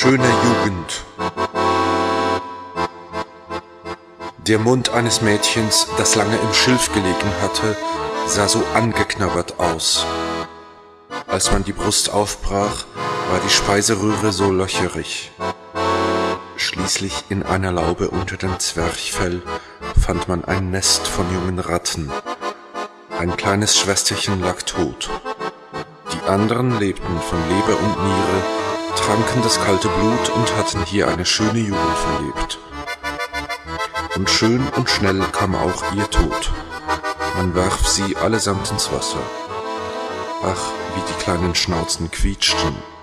Schöne Jugend. Der Mund eines Mädchens, das lange im Schilf gelegen hatte, sah so angeknabbert aus. Als man die Brust aufbrach, war die Speiseröhre so löcherig. Schließlich in einer Laube unter dem Zwerchfell fand man ein Nest von jungen Ratten. Ein kleines Schwesterchen lag tot. Die anderen lebten von Leber und Niere, tranken das kalte Blut und hatten hier eine schöne Jugend verlebt. Und schön und schnell kam auch ihr Tod. Man warf sie allesamt ins Wasser. Ach, wie die kleinen Schnauzen quietschten.